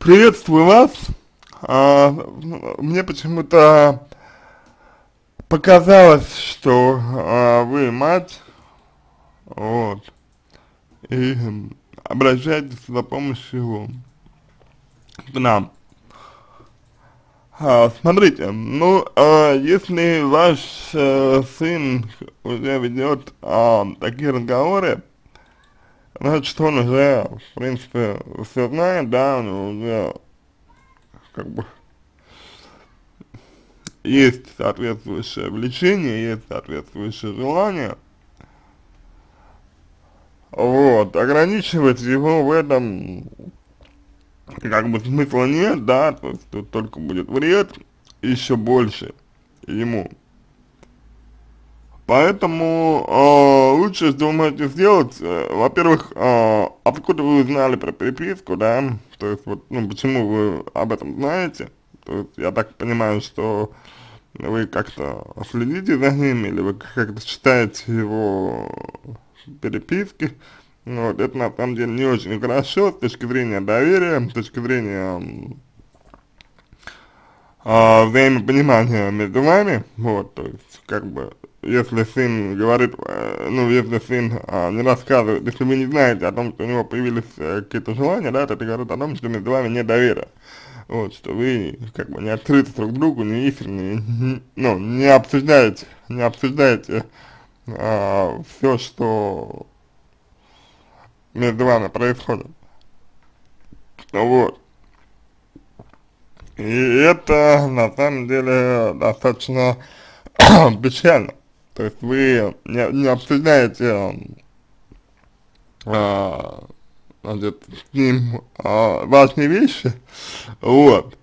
Приветствую вас. А, мне почему-то показалось, что а, вы мать, вот, и обращайтесь за помощью к нам. А, смотрите, ну, а, если ваш а, сын уже ведет а, такие разговоры, значит, он уже, в принципе, все знает, да, он уже, как бы, есть соответствующее влечение, есть соответствующее желание, вот, ограничивать его в этом как бы смысла нет, да, то есть тут только будет вред еще больше ему. Поэтому э, лучше, что вы можете сделать, э, во-первых, э, откуда вы узнали про переписку, да, то есть вот, ну, почему вы об этом знаете, то есть я так понимаю, что вы как-то следите за ним, или вы как-то читаете его переписки, вот, это на самом деле не очень хорошо с точки зрения доверия, с точки зрения э, взаимопонимания между вами, вот, то есть, как бы, если сын говорит, э, ну, если сын э, не рассказывает, если вы не знаете о том, что у него появились э, какие-то желания, да, то это говорит о том, что между вами нет доверия. Вот, что вы, как бы, не открыты друг другу, не искренне, ну, не обсуждаете, не обсуждаете э, все, что между вами происходит. Вот. И это на самом деле достаточно печально. То есть вы не, не обсуждаете а, значит, с ним а, важные вещи, вот.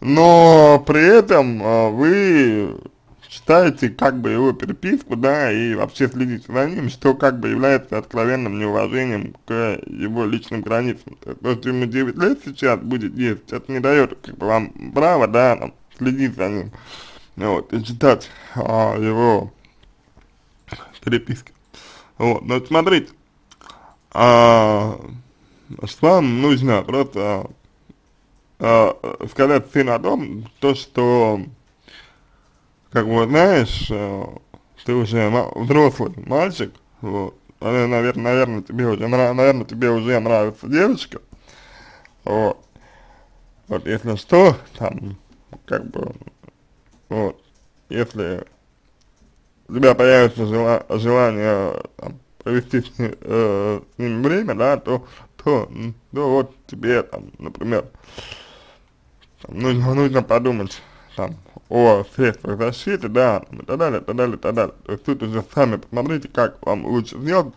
Но при этом а, вы читаете как бы его переписку, да, и вообще следите за ним, что как бы является откровенным неуважением к его личным границам. То, что ему 9 лет сейчас будет есть, это не дает как бы вам права, да, там, следить за ним, вот, и читать а, его переписки. Вот, но смотрите, а, что вам нужно просто а, сказать сыну о том, то, что как бы, знаешь, э, ты уже взрослый мальчик, вот, наверное, наверное, тебе уже, наверное, тебе уже нравится девочка, вот, вот, если что, там, как бы, вот, если у тебя появится жела, желание там, провести с, э, с ним время, да, то, то, то вот тебе, там, например, там, нужно, нужно подумать, там, о средствах защиты, да, и так далее, так далее, так далее. То есть тут уже сами посмотрите, как вам лучше сделать,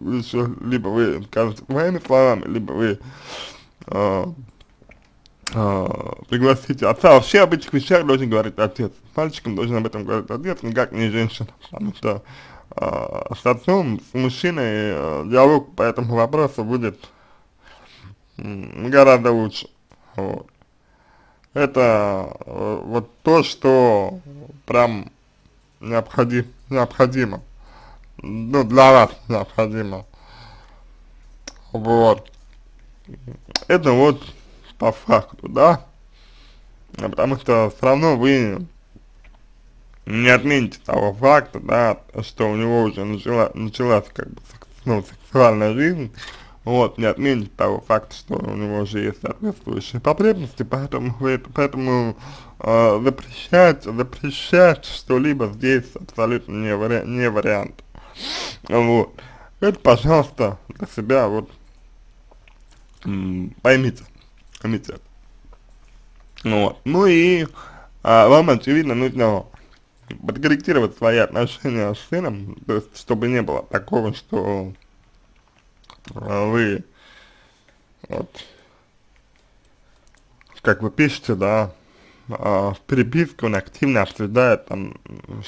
еще либо вы скажете своими словами, либо вы э, э, пригласите отца. Вообще об этих вещах должен говорить отец. С мальчиком должен об этом говорить отец, никак не женщина, потому что э, с отцом, с мужчиной э, диалог по этому вопросу будет э, гораздо лучше. Вот это э, вот то, что прям необходим, необходимо, ну, для вас необходимо, вот, это вот по факту, да, потому что все равно вы не отмените того факта, да, что у него уже начала, началась как бы ну, сексуальная жизнь, вот, не отменить того факта, что у него уже есть соответствующие потребности, поэтому, поэтому э, запрещать, запрещать что-либо здесь абсолютно не, вари не вариант. Вот. Это, пожалуйста, для себя вот поймите, поймите. Вот. Ну и а, вам, очевидно, нужно подкорректировать свои отношения с сыном, то есть, чтобы не было такого, что а вы вот, как вы пишете, да, а, в переписке он активно обсуждает там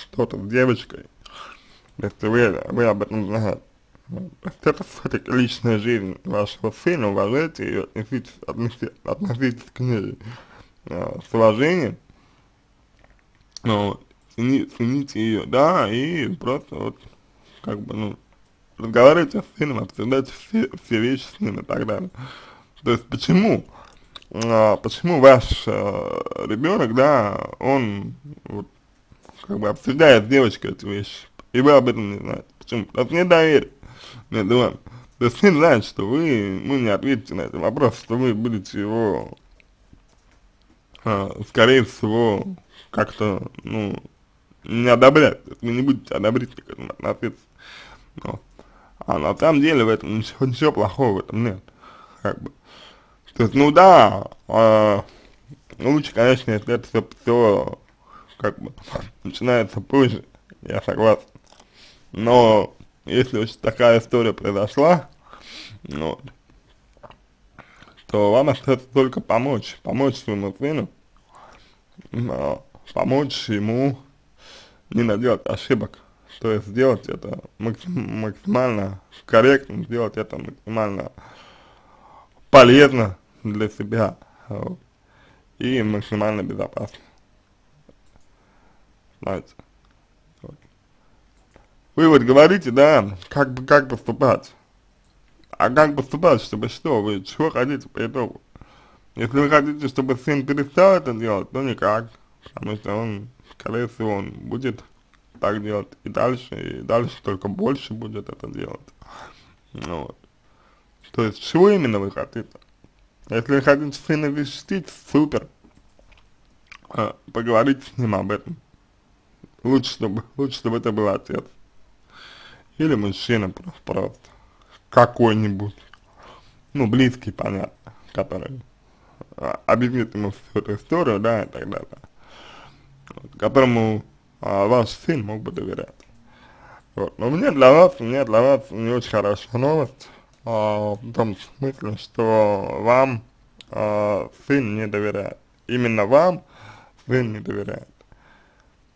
что-то с девочкой, если вы, вы об этом знаете. Это все-таки личная жизнь вашего сына, уважайте ее, относитесь, относитесь, к ней а, с уважением, ну, цени, цените ее, да, и просто вот, как бы, ну, разговаривайте с сыном, обсуждайте все, все вещи с ним и так далее. То есть почему а, почему ваш а, ребенок, да, он вот, как бы обсуждает с девочкой эти вещи, и вы об этом не знаете. Почему? Потому что нет вами. То есть сын знает, что вы, ну, не ответите на этот вопрос, что вы будете его, а, скорее всего, как-то, ну, не одобрять, вы не будете одобрительно к этому относиться. Но. А на самом деле в этом ничего, ничего плохого в этом нет. Как бы. То есть, ну да, э, лучше, конечно, если это все, все как бы начинается позже, я согласен. Но если уж такая история произошла, вот, то вам остается только помочь, помочь своему сыну, помочь ему не наделать ошибок, то есть сделать это максимально корректно, сделать это максимально полезно для себя вот, и максимально безопасно. Знаете. Вы вот говорите, да, как бы как поступать. А как поступать, чтобы что? Вы чего хотите по итогу? Если вы хотите, чтобы сын перестал это делать, то никак. Потому что он, скорее всего, он будет так делать и дальше, и дальше только больше будет это делать. Вот. То есть, чего именно вы хотите? Если вы хотите сына защитить, супер. А, поговорите с ним об этом. Лучше, чтобы, лучше, чтобы это был отец. Или мужчина просто, просто. Какой-нибудь. Ну, близкий, понятно, который а, объяснит ему всю эту историю, да, и так далее. Вот, которому а, ваш сын мог бы доверять. Вот. Но мне для вас, мне для вас не очень хорошая новость, а, в том смысле, что вам а, сын не доверяет. Именно вам сын не доверяет.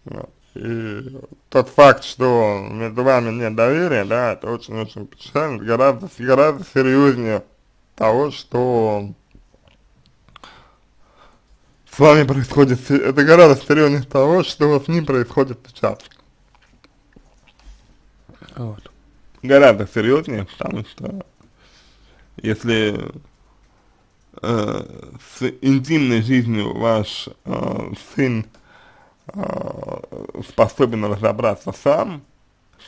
Вот. И тот факт, что между вами нет доверия, да, это очень-очень печально, гораздо, гораздо серьезнее того, что с вами происходит, это гораздо серьезнее того, что с ним происходит сейчас. Вот. Гораздо серьезнее, потому что если э, с интимной жизнью ваш э, сын способен разобраться сам,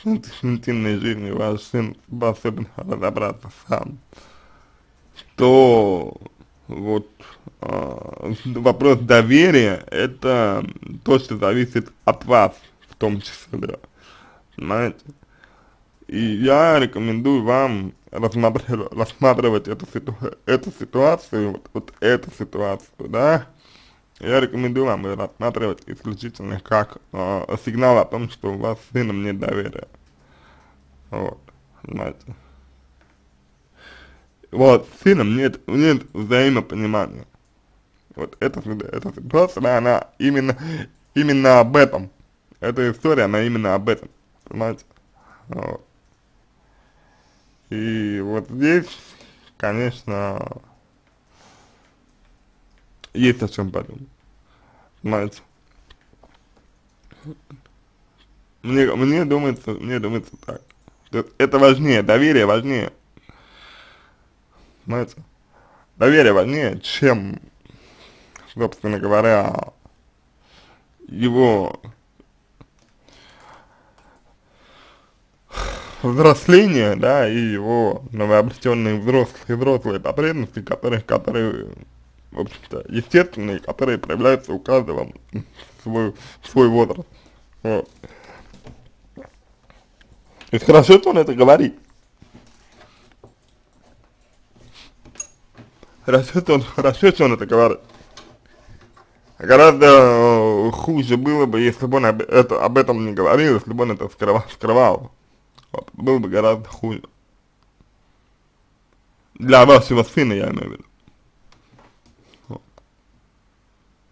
с интимной жизнью ваш сын способен разобраться сам, то вот э, вопрос доверия это то, что зависит от вас в том числе, понимаете? И я рекомендую вам рассматривать, рассматривать эту, ситу, эту ситуацию, вот, вот эту ситуацию, да, я рекомендую вам рассматривать исключительно как э, сигнал о том, что у вас с сыном нет доверия. Вот, понимаете. Вот, с сыном нет, нет взаимопонимания. Вот эта, эта ситуация, она именно, именно об этом. Эта история, она именно об этом, понимаете. Вот. И вот здесь, конечно, есть о чем подумать. Понимаете? Мне, мне думается, мне думается так. Это важнее, доверие важнее. Понимаете? Доверие важнее, чем, собственно говоря, его взросление, да, и его новообретенные взрослые, взрослые потребности, которые, которые, в общем-то, естественные, которые проявляются у каждого свой, свой возраст. Вот. И хорошо, что он это говорит. Хорошо, что он, хорошо, что он это говорит. Гораздо э, хуже было бы, если бы он об, это, об этом не говорил, если бы он это скрывал. скрывал вот, было бы гораздо хуже. Для вашего сына, я имею в виду. Вот.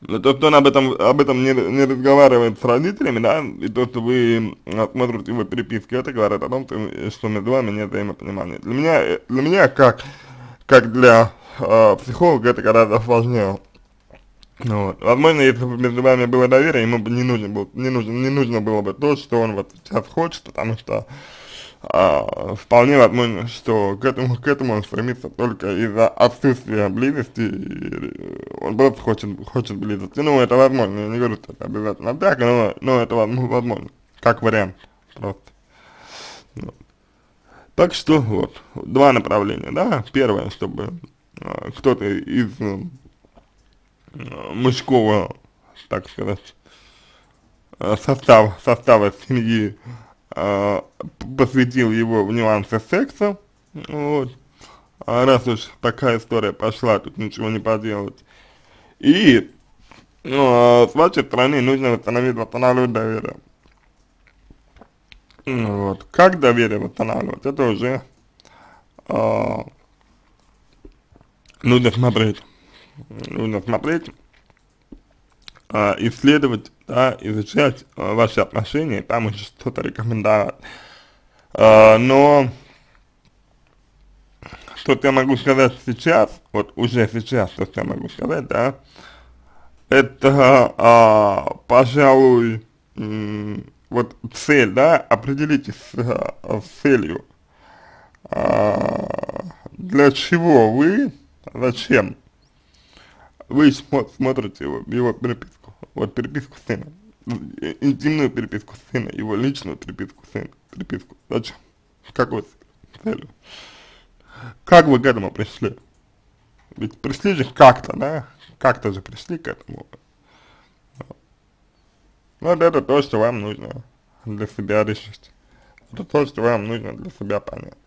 Но то, что он об этом, об этом не, не разговаривает с родителями, да, и то, что вы смотрите его переписки, это говорит о том, что, между вами нет взаимопонимания. Для меня, для меня как, как для э, психолога, это гораздо важнее. Вот. Возможно, если бы между вами было доверие, ему бы не нужно было, не нужно, не нужно было бы то, что он вот сейчас хочет, потому что а, вполне возможно, что к этому, к этому он стремится только из-за отсутствия близости, он просто хочет, хочет близости, ну, это возможно, я не говорю, что это обязательно так, но, но это возможно, как вариант, просто. Вот. Так что, вот, два направления, да, первое, чтобы э, кто-то из э, мужского, так сказать, состав, состава семьи э, посвятил его в нюансы секса, вот, а раз уж такая история пошла, тут ничего не поделать. И, ну, а с вашей стороны нужно восстановить, восстанавливать доверие. Ну, вот, как доверие восстанавливать, это уже э, нужно смотреть, нужно смотреть, э, исследовать, да, изучать э, ваши отношения, там уже что-то рекомендовать. Э, но что я могу сказать сейчас, вот уже сейчас, что я могу сказать, да, это, а, пожалуй, вот цель, да, определитесь а, с целью, а, для чего вы, зачем вы смотрите его, его переписку, вот переписку сына, интимную переписку сына, его личную переписку сына, переписку, зачем, с какой целью, как вы к этому пришли, ведь пришли же как-то, да, как-то же пришли к этому, вот это то, что вам нужно для себя решить, это то, что вам нужно для себя понять.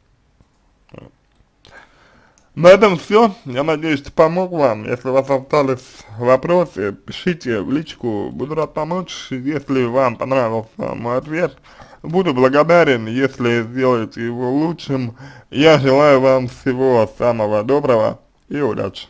На этом все. Я надеюсь, помог вам. Если у вас остались вопросы, пишите в личку. Буду рад помочь. Если вам понравился мой ответ, буду благодарен, если сделаете его лучшим. Я желаю вам всего самого доброго и удачи.